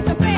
What's up?